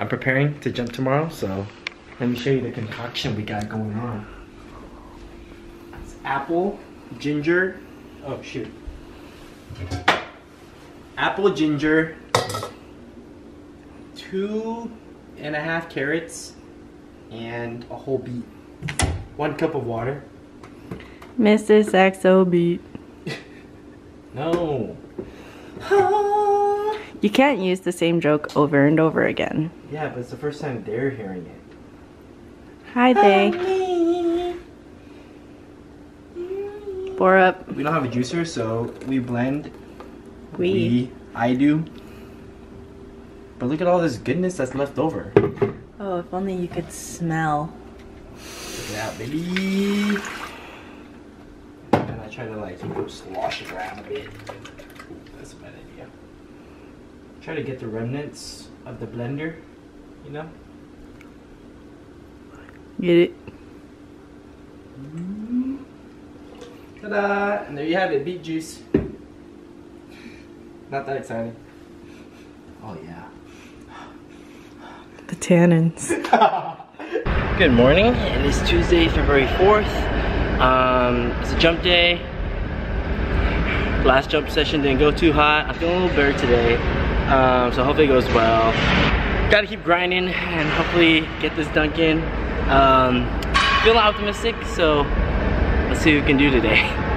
I'm preparing to jump tomorrow, so let me show you the concoction we got going on. It's apple, ginger, oh shoot. Apple, ginger, two and a half carrots, and a whole beet. One cup of water. Mr. Saxo beet. No. You can't use the same joke over and over again. Yeah, but it's the first time they're hearing it. Hi, they. Pour up. We don't have a juicer, so we blend. We. I do. But look at all this goodness that's left over. Oh, if only you could smell. Check it out, baby. And I try to like slosh it around a bit. That's a bad idea. Try to get the remnants of the blender, you know? Get it? Ta-da! And there you have it, beet juice. Not that exciting. Oh yeah. The tannins. Good morning. It is Tuesday, February 4th. Um, it's a jump day. Last jump session didn't go too hot. I'm feeling a little better today. Um, so hopefully it goes well. Gotta keep grinding and hopefully get this dunk in. Um, feeling optimistic, so let's see what we can do today.